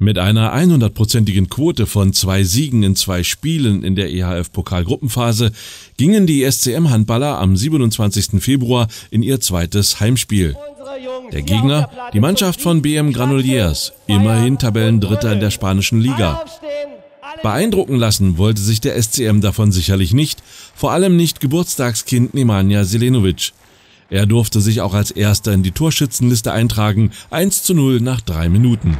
Mit einer 100-prozentigen Quote von zwei Siegen in zwei Spielen in der EHF-Pokalgruppenphase gingen die SCM-Handballer am 27. Februar in ihr zweites Heimspiel. Der Gegner, die Mannschaft von BM Granoliers, immerhin Tabellendritter in der spanischen Liga. Beeindrucken lassen wollte sich der SCM davon sicherlich nicht, vor allem nicht Geburtstagskind Nemanja Selenovic. Er durfte sich auch als erster in die Torschützenliste eintragen, 1 zu 0 nach drei Minuten.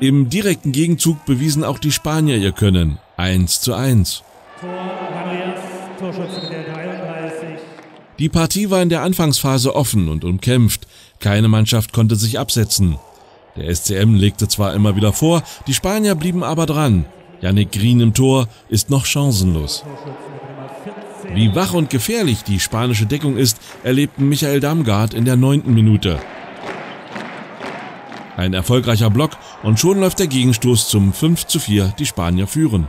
Im direkten Gegenzug bewiesen auch die Spanier ihr Können. 1 zu 1. Die Partie war in der Anfangsphase offen und umkämpft. Keine Mannschaft konnte sich absetzen. Der SCM legte zwar immer wieder vor, die Spanier blieben aber dran. Yannick Green im Tor ist noch chancenlos. Wie wach und gefährlich die spanische Deckung ist, erlebten Michael Damgard in der neunten Minute. Ein erfolgreicher Block und schon läuft der Gegenstoß zum 5 zu 4, die Spanier führen.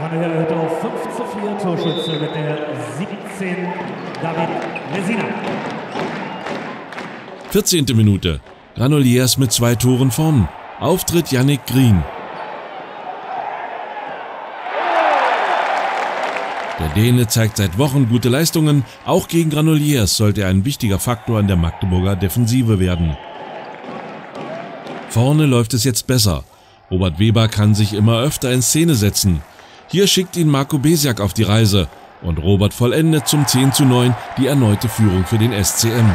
Erhöht auf 5 zu 4 Torschütze mit der 17 David Resina. 14. Minute. Granoliers mit zwei Toren vorn. Auftritt Yannick Green. Der Däne zeigt seit Wochen gute Leistungen. Auch gegen Granoliers sollte er ein wichtiger Faktor in der Magdeburger Defensive werden. Vorne läuft es jetzt besser. Robert Weber kann sich immer öfter in Szene setzen. Hier schickt ihn Marco Besiak auf die Reise und Robert vollendet zum 10 zu 9 die erneute Führung für den SCM.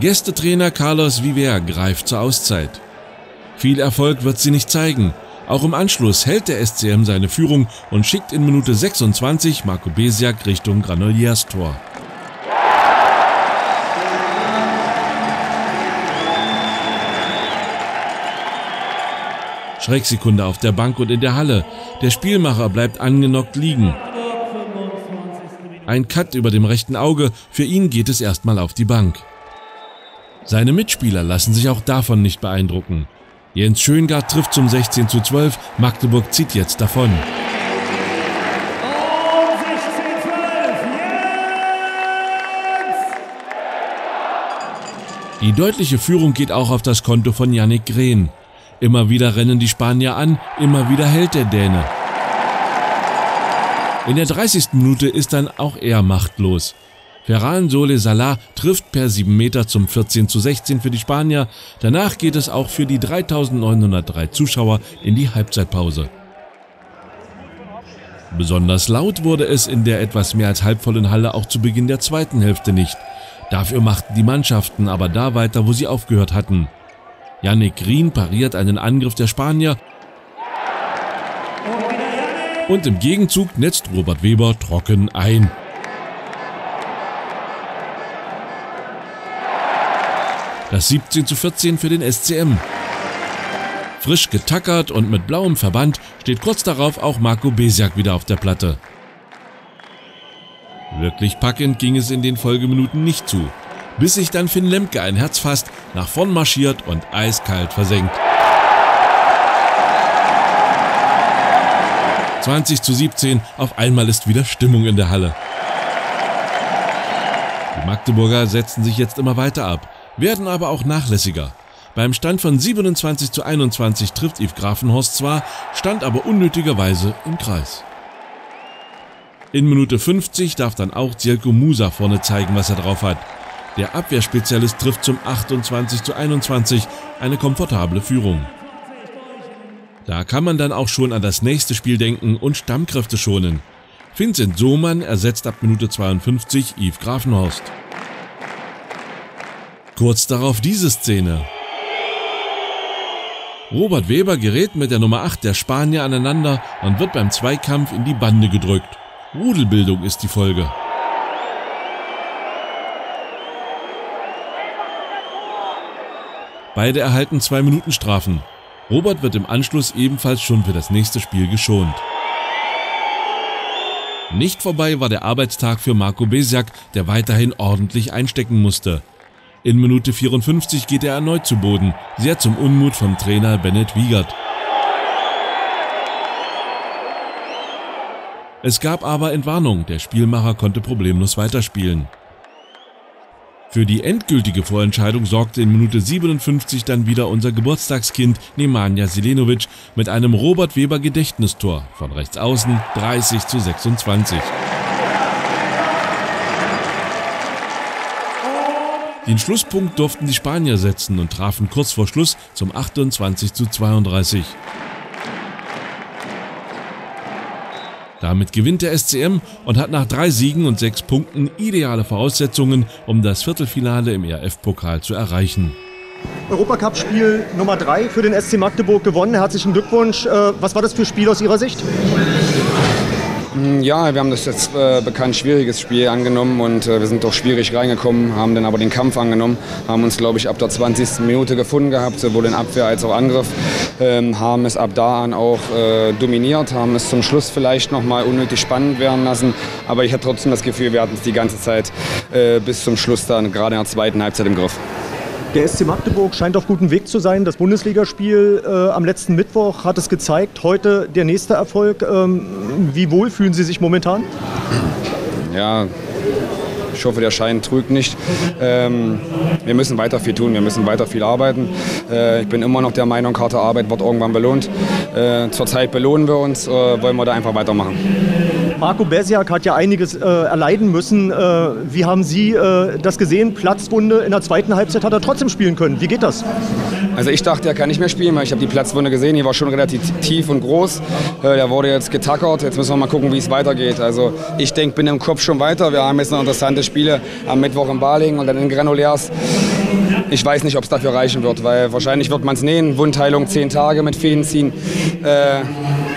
Gästetrainer Carlos Viver greift zur Auszeit. Viel Erfolg wird sie nicht zeigen. Auch im Anschluss hält der SCM seine Führung und schickt in Minute 26 Marco Besiak Richtung Granoliers Tor. Schrecksekunde auf der Bank und in der Halle. Der Spielmacher bleibt angenockt liegen. Ein Cut über dem rechten Auge, für ihn geht es erstmal auf die Bank. Seine Mitspieler lassen sich auch davon nicht beeindrucken. Jens Schöngard trifft zum 16 zu 12, Magdeburg zieht jetzt davon. Die deutliche Führung geht auch auf das Konto von Yannick Grehn. Immer wieder rennen die Spanier an, immer wieder hält der Däne. In der 30. Minute ist dann auch er machtlos. Ferran Sole Salah trifft per 7 Meter zum 14 zu 16 für die Spanier. Danach geht es auch für die 3903 Zuschauer in die Halbzeitpause. Besonders laut wurde es in der etwas mehr als halbvollen Halle auch zu Beginn der zweiten Hälfte nicht. Dafür machten die Mannschaften aber da weiter, wo sie aufgehört hatten. Yannick Green pariert einen Angriff der Spanier und im Gegenzug netzt Robert Weber trocken ein. Das 17 zu 14 für den SCM. Frisch getackert und mit blauem Verband steht kurz darauf auch Marco Besiak wieder auf der Platte. Wirklich packend ging es in den Folgeminuten nicht zu, bis sich dann Finn Lemke ein Herz fasst, nach vorn marschiert und eiskalt versenkt. 20 zu 17, auf einmal ist wieder Stimmung in der Halle. Die Magdeburger setzen sich jetzt immer weiter ab werden aber auch nachlässiger. Beim Stand von 27 zu 21 trifft Yves Grafenhorst zwar, stand aber unnötigerweise im Kreis. In Minute 50 darf dann auch Zielko Musa vorne zeigen, was er drauf hat. Der Abwehrspezialist trifft zum 28 zu 21, eine komfortable Führung. Da kann man dann auch schon an das nächste Spiel denken und Stammkräfte schonen. Vincent Sohmann ersetzt ab Minute 52 Yves Grafenhorst. Kurz darauf diese Szene. Robert Weber gerät mit der Nummer 8 der Spanier aneinander und wird beim Zweikampf in die Bande gedrückt. Rudelbildung ist die Folge. Beide erhalten zwei Minuten Strafen. Robert wird im Anschluss ebenfalls schon für das nächste Spiel geschont. Nicht vorbei war der Arbeitstag für Marco Besiak, der weiterhin ordentlich einstecken musste. In Minute 54 geht er erneut zu Boden, sehr zum Unmut vom Trainer Bennett Wiegert. Es gab aber Entwarnung, der Spielmacher konnte problemlos weiterspielen. Für die endgültige Vorentscheidung sorgte in Minute 57 dann wieder unser Geburtstagskind Nemanja Silenovic mit einem Robert Weber Gedächtnistor von rechts außen 30 zu 26. Den Schlusspunkt durften die Spanier setzen und trafen kurz vor Schluss zum 28 zu 32. Damit gewinnt der SCM und hat nach drei Siegen und sechs Punkten ideale Voraussetzungen, um das Viertelfinale im ERF-Pokal zu erreichen. Europacup-Spiel Nummer drei für den SC Magdeburg gewonnen. Herzlichen Glückwunsch. Äh, was war das für Spiel aus Ihrer Sicht? Mm, ja, wir haben das jetzt äh, bekannt schwieriges Spiel angenommen und äh, wir sind doch schwierig reingekommen, haben dann aber den Kampf angenommen, haben uns, glaube ich, ab der 20. Minute gefunden gehabt, sowohl in Abwehr als auch Angriff, ähm, haben es ab da an auch äh, dominiert, haben es zum Schluss vielleicht noch mal unnötig spannend werden lassen, aber ich hatte trotzdem das Gefühl, wir hatten es die ganze Zeit äh, bis zum Schluss dann, gerade in der zweiten Halbzeit im Griff. Der SC Magdeburg scheint auf gutem Weg zu sein. Das Bundesligaspiel äh, am letzten Mittwoch hat es gezeigt. Heute der nächste Erfolg. Ähm, wie wohl fühlen Sie sich momentan? Ja, ich hoffe, der Schein trügt nicht. Ähm, wir müssen weiter viel tun, wir müssen weiter viel arbeiten. Äh, ich bin immer noch der Meinung, harte Arbeit wird irgendwann belohnt. Äh, zurzeit belohnen wir uns, äh, wollen wir da einfach weitermachen. Marco Besiak hat ja einiges äh, erleiden müssen. Äh, wie haben Sie äh, das gesehen? Platzwunde in der zweiten Halbzeit hat er trotzdem spielen können. Wie geht das? Also ich dachte, er kann nicht mehr spielen, weil ich habe die Platzwunde gesehen. Die war schon relativ tief und groß. Äh, der wurde jetzt getackert. Jetzt müssen wir mal gucken, wie es weitergeht. Also ich denke, bin im Kopf schon weiter. Wir haben jetzt noch interessante Spiele am Mittwoch in Baling und dann in Granulärs. Ich weiß nicht, ob es dafür reichen wird, weil wahrscheinlich wird man es nähen. Wundheilung zehn Tage mit Fäden ziehen. Äh,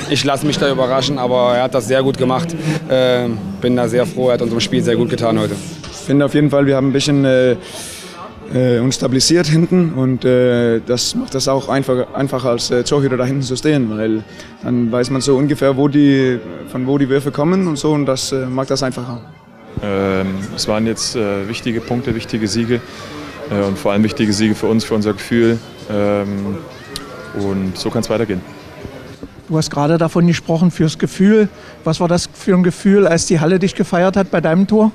ich lasse mich da überraschen, aber er hat das sehr gut gemacht. Äh, bin da sehr froh, er hat unserem Spiel sehr gut getan heute. Ich finde auf jeden Fall, wir haben ein bisschen äh, äh, uns stabilisiert hinten und äh, das macht das auch einfach, einfacher als äh, Torhüter da hinten zu stehen, weil dann weiß man so ungefähr, wo die, von wo die Würfe kommen und so und das äh, macht das einfacher. Ähm, es waren jetzt äh, wichtige Punkte, wichtige Siege äh, und vor allem wichtige Siege für uns, für unser Gefühl ähm, und so kann es weitergehen. Du hast gerade davon gesprochen, fürs Gefühl. Was war das für ein Gefühl, als die Halle dich gefeiert hat bei deinem Tor?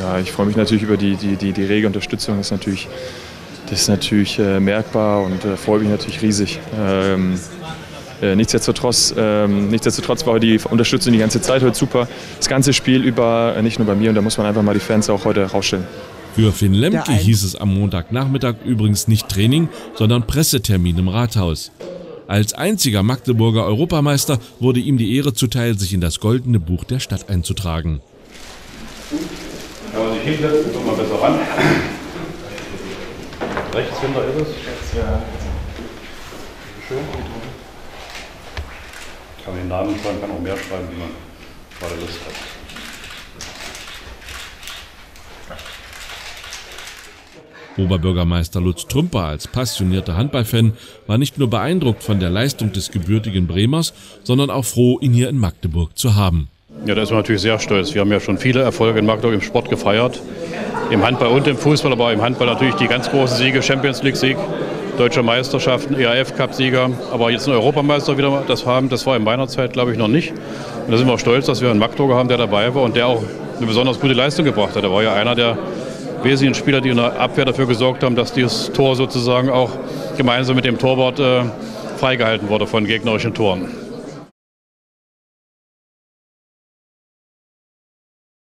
Ja, ich freue mich natürlich über die, die, die, die rege Unterstützung. Das ist natürlich, das ist natürlich äh, merkbar und äh, freue mich natürlich riesig. Ähm, äh, nichtsdestotrotz, ähm, nichtsdestotrotz war die Unterstützung die ganze Zeit heute super. Das ganze Spiel über, äh, nicht nur bei mir, und da muss man einfach mal die Fans auch heute rausstellen. Für Finn Lemke hieß es am Montagnachmittag übrigens nicht Training, sondern Pressetermin im Rathaus. Als einziger Magdeburger Europameister wurde ihm die Ehre zuteil, sich in das goldene Buch der Stadt einzutragen. Kann man sich hinsetzen, kommt mal besser ran. Rechts hinter ist es. Ja. Schön. Kann man den Namen schreiben, kann auch mehr schreiben, wie man gerade Lust hat. Oberbürgermeister Lutz Trümper als passionierter Handballfan war nicht nur beeindruckt von der Leistung des gebürtigen Bremers, sondern auch froh, ihn hier in Magdeburg zu haben. Ja, da ist man natürlich sehr stolz. Wir haben ja schon viele Erfolge in Magdeburg im Sport gefeiert. Im Handball und im Fußball, aber im Handball natürlich die ganz großen Siege, Champions League-Sieg, Deutsche Meisterschaften, ERF-Cup-Sieger. Aber jetzt einen Europameister wieder das haben, das war in meiner Zeit, glaube ich, noch nicht. Und da sind wir auch stolz, dass wir einen Magdeburger haben, der dabei war und der auch eine besonders gute Leistung gebracht hat. Er war ja einer der wesentlichen Spieler, die in der Abwehr dafür gesorgt haben, dass dieses Tor sozusagen auch gemeinsam mit dem Torwart äh, freigehalten wurde von gegnerischen Toren.